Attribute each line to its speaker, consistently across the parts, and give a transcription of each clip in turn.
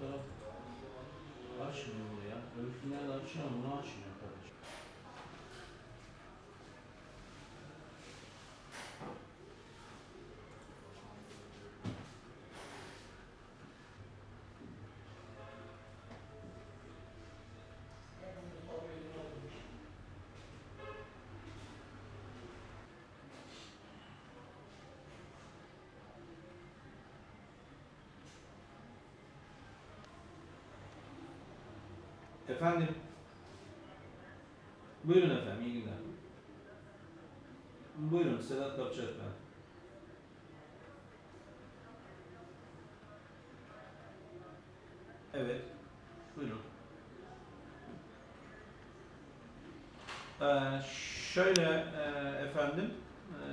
Speaker 1: taraf açmıyor ya. Öbür final açıyor ama bunu açmıyor. Efendim. Buyurun efendim, iyi günler. Buyurun, Sedat Kapçak ben. Evet, buyurun. Ee, şöyle e, efendim, e,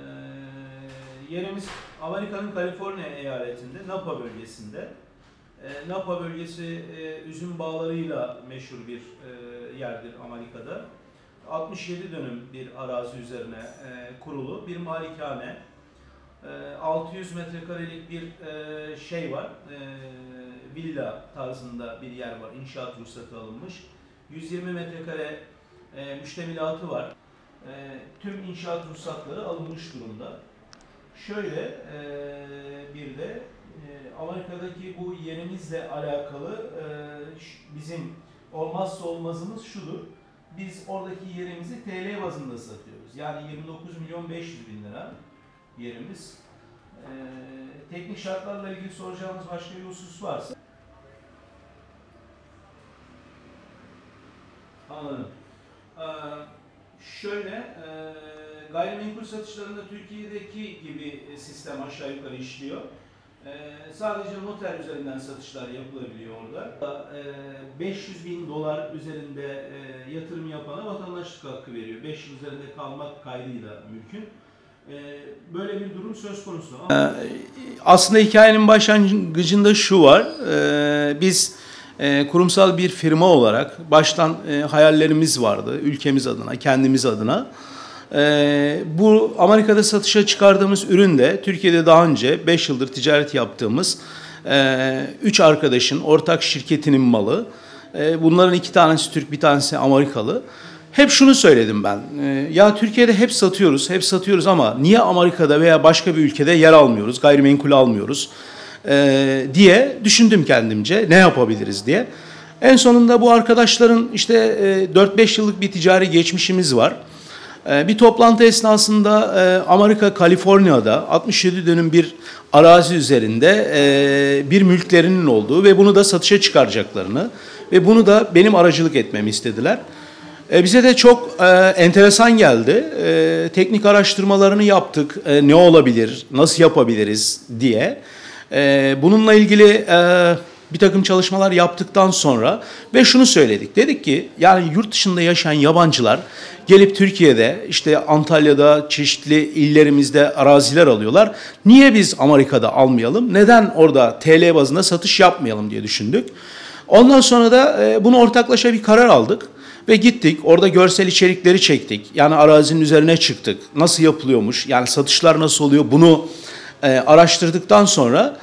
Speaker 1: yerimiz Amerika'nın Kaliforniya eyaletinde, Napa bölgesinde. E, Napa bölgesi e, üzüm bağlarıyla meşhur bir e, yerdir Amerika'da. 67 dönüm bir arazi üzerine e, kurulu bir malikane. E, 600 metrekarelik bir e, şey var, e, villa tarzında bir yer var, inşaat ruhsatı alınmış. 120 metrekare e, müştemilatı var. E, tüm inşaat ruhsatları alınmış durumda. Şöyle e, bir de e, Amerika'daki bu yerimizle alakalı e, bizim olmazsa olmazımız şudur. Biz oradaki yerimizi TL bazında satıyoruz. Yani 29 milyon 500 bin lira yerimiz. E, teknik şartlarla ilgili soracağınız başka bir husus varsa. Anladım. Ee, şöyle, e, gayrimenkul satışlarında Türkiye'deki gibi sistem aşağı yukarı işliyor. Ee, sadece noter üzerinden satışlar yapılabiliyor orada. Ee, 500 bin dolar üzerinde e, yatırım yapana vatandaşlık hakkı veriyor. 5 yıl üzerinde kalmak kaydıyla mümkün. Ee, böyle bir durum söz konusu. Ama...
Speaker 2: Aslında hikayenin başlangıcında şu var. Ee, biz e, kurumsal bir firma olarak baştan e, hayallerimiz vardı ülkemiz adına, kendimiz adına. Ee, bu Amerika'da satışa çıkardığımız ürün de Türkiye'de daha önce 5 yıldır ticaret yaptığımız 3 arkadaşın ortak şirketinin malı. Ee, bunların iki tanesi Türk, bir tanesi Amerikalı. Hep şunu söyledim ben. Ee, ya Türkiye'de hep satıyoruz, hep satıyoruz ama niye Amerika'da veya başka bir ülkede yer almıyoruz, gayrimenkul almıyoruz ee, diye düşündüm kendimce. Ne yapabiliriz diye. En sonunda bu arkadaşların işte e, 4-5 yıllık bir ticari geçmişimiz var. Ee, Bir toplantı esnasında e, Amerika, Kaliforniya'da 67 dönüm bir arazi üzerinde e, bir mülklerinin olduğu ve bunu da satışa çıkaracaklarını ve bunu da benim aracılık etmemi istediler. E, Bize de çok enteresan geldi. Teknik araştırmalarını yaptık. Ne olabilir, nasıl yapabiliriz diye. Bununla ilgili bir takım çalışmalar yaptıktan sonra ve şunu söyledik. Dedik ki yani yurt dışında yaşayan yabancılar gelip Türkiye'de işte Antalya'da çeşitli illerimizde araziler alıyorlar. Niye biz Amerika'da almayalım? Neden orada TL bazında satış yapmayalım diye düşündük. Ondan sonra da e, bunu ortaklaşa bir karar aldık ve gittik. Orada görsel içerikleri çektik. Yani arazinin üzerine çıktık. Nasıl yapılıyormuş? Yani satışlar nasıl oluyor? Bunu e, araştırdıktan sonra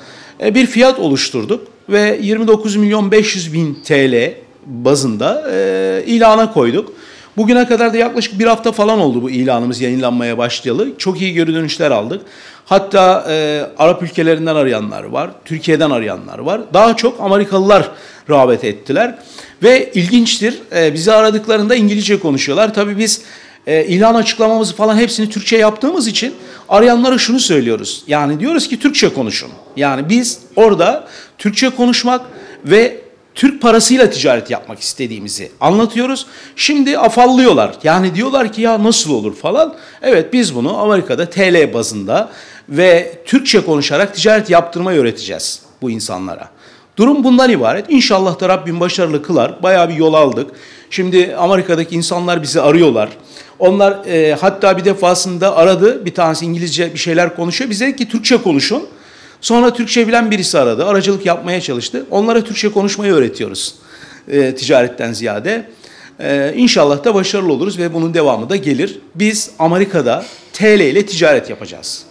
Speaker 2: e, bir fiyat oluşturduk ve 29 milyon 500 bin TL bazında e, ilana koyduk. Bugüne kadar da yaklaşık bir hafta falan oldu bu ilanımız yayınlanmaya başlayalı. Çok iyi geri dönüşler aldık. Hatta e, Arap ülkelerinden arayanlar var, Türkiye'den arayanlar var. Daha çok Amerikalılar rağbet ettiler. Ve ilginçtir, e, bizi aradıklarında İngilizce konuşuyorlar. Tabii biz e, ilan açıklamamızı falan hepsini Türkçe yaptığımız için arayanlara şunu söylüyoruz. Yani diyoruz ki Türkçe konuşun. Yani biz orada Türkçe konuşmak ve Türk parasıyla ticaret yapmak istediğimizi anlatıyoruz. Şimdi afallıyorlar. Yani diyorlar ki ya nasıl olur falan. Evet biz bunu Amerika'da TL bazında ve Türkçe konuşarak ticaret yaptırmayı öğreteceğiz bu insanlara. Durum bundan ibaret. İnşallah da Rabbim başarılı kılar. Bayağı bir yol aldık. Şimdi Amerika'daki insanlar bizi arıyorlar. Onlar e, hatta bir defasında aradı. Bir tanesi İngilizce bir şeyler konuşuyor. Bize dedi ki Türkçe konuşun. Sonra Türkçe bilen birisi aradı. Aracılık yapmaya çalıştı. Onlara Türkçe konuşmayı öğretiyoruz. E, ticaretten ziyade. E, inşallah da başarılı oluruz ve bunun devamı da gelir. Biz Amerika'da TL ile ticaret yapacağız.